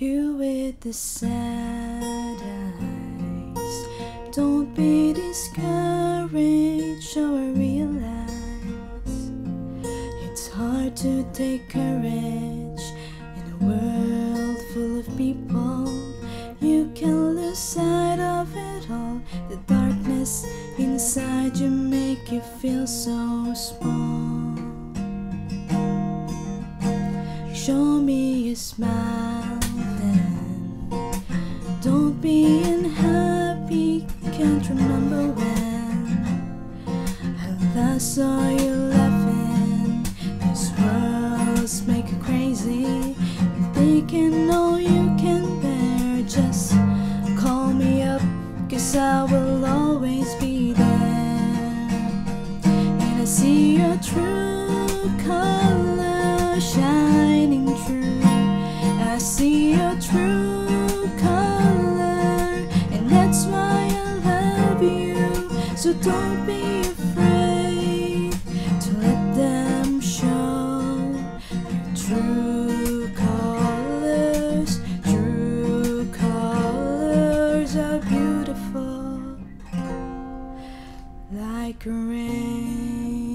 You with the sad eyes. Don't be discouraged, or realize it's hard to take courage in a world full of people. You can lose sight of it all. The darkness inside you make you feel so small. Show me a smile I saw you laughing. These worlds make you crazy. Thinking all you can bear. Just call me up, cause I will always be there. And I see your true color shining through. I see your true color, and that's why I love you. So don't be like rain.